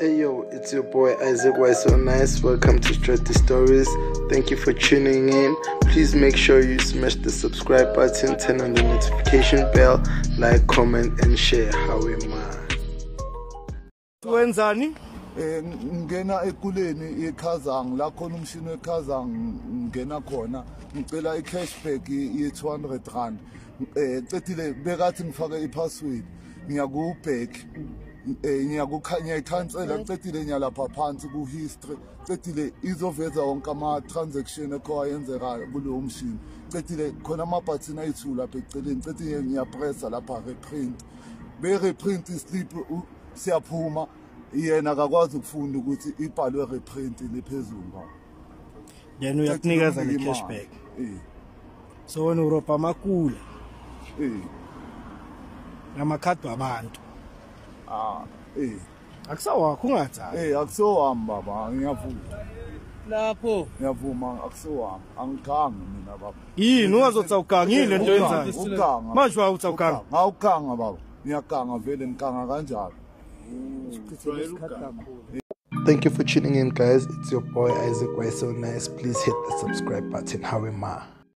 Hey yo, it's your boy Isaac Why So Nice. Welcome to Strategy Stories. Thank you for tuning in. Please make sure you smash the subscribe button, turn on the notification bell, like, comment, and share. How am I? wenzani eh ngingena ekuleni yekhazang la khona umshini wekhazang ngingena khona ngicela i-cashback ye-200 rand eh cedile bekathi ngifake i-password ngiyaku-back eh ngiyayikhansela cedile nyalapha phansi ku-history. Cedile izoveza wonke ama-transaction ekho ayenzekayo kulowo mshini. Cedile khona amabhathini ayi-two lapha eceleni. Cedile ngiyapressa lapha reprint. Be-reprint islip siyaphuma. Yena akakwazi ukufunda ukuthi ibhalwe reprint liphezulu ba then uyakunikeza Cedile unika ne-cashback imali. eh so wena urobha amakula. Eh ngamakhadi wabantu. Ah. Eh. Akusawakho ungathali eh akusowami baba. Ngiyavuma. Lapho? Ngiyavuma. Akusowami angigangi mina baba. Yini? Ungazothi awugangile nto yenzayo ukuganga manje wawuthi awuganga ngawuganga baba. Ngiyaganga vele ngiganga kanjalo. Thank you for tuning in, guys. It's your boy Isaac Why So Nice. Please hit the subscribe button. How am I?